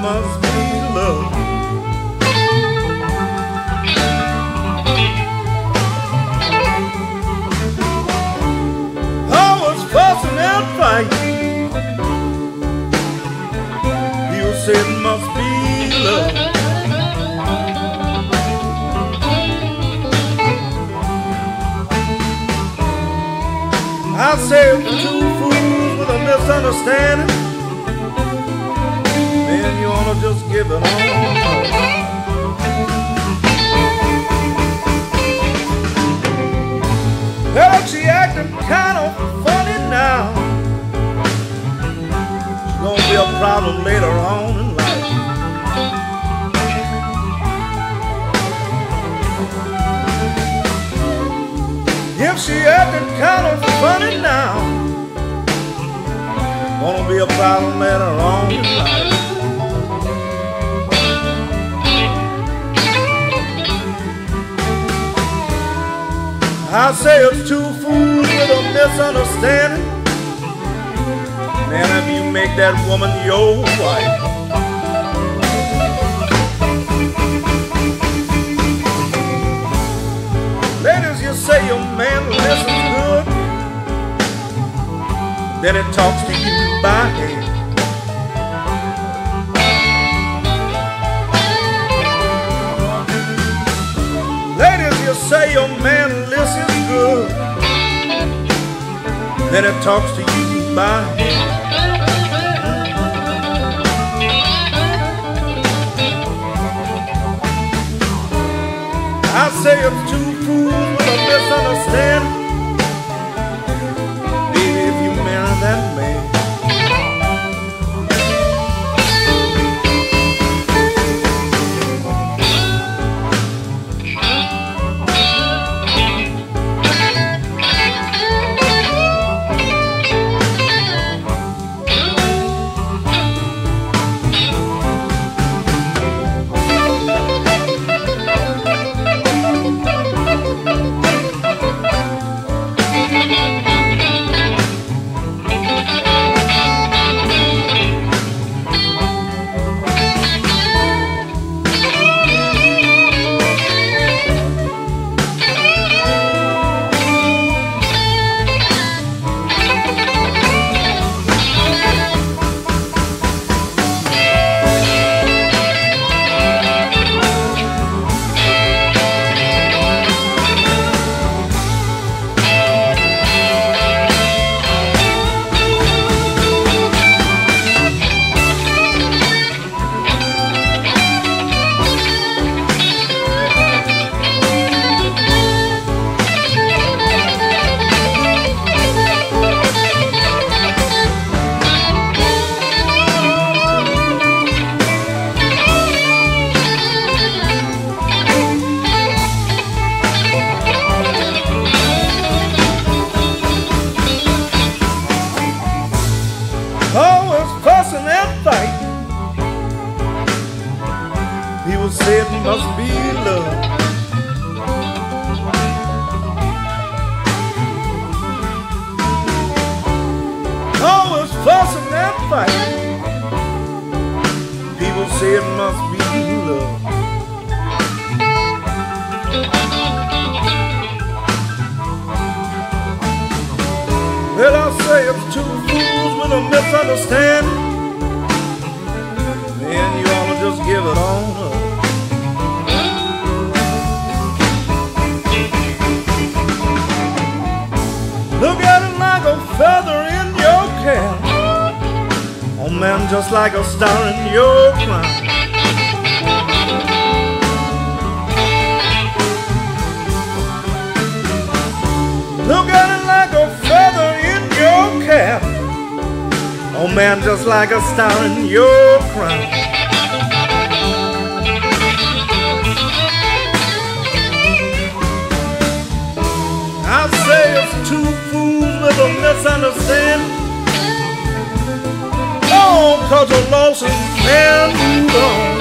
must be love. I was fussing and fighting. People say it must be love. I say two fools with a misunderstanding. Man, you ought to just give it on. Well, she acting kind of funny now. She's gonna be a problem later on in life. If she acting kind of funny now, gonna be a problem later on in life. I say it's two fools with a misunderstanding. Man, if you make that woman your wife. Ladies, you say your man listens good. Then it talks to you by hand. Ladies, you say your man Then it talks to you by hand. I say it's two fools with a misunderstanding. Baby, if you marry that man. People say it must be love. Always fussing and fighting. People say it must be love. Well, I say it's two fools with a misunderstanding. Man, you ought to just give it on up. Just like a star in your crown. Look at it like a feather in your cap. Oh man, just like a star in your crown. I say it's two fools with a misunderstanding. Oh, cause a lost man moved on.